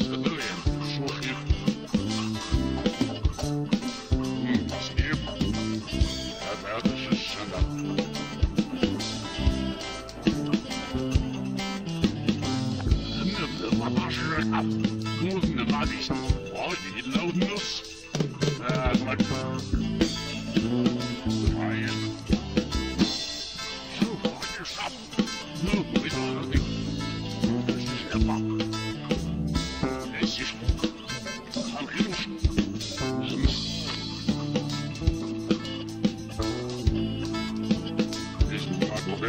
Ну, Нужно навесить.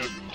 Good.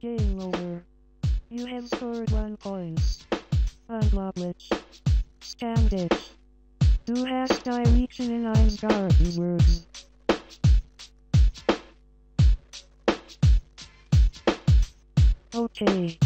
Game over. You have scored one point. It. Scammed it. Du hast die in eins words. Okay.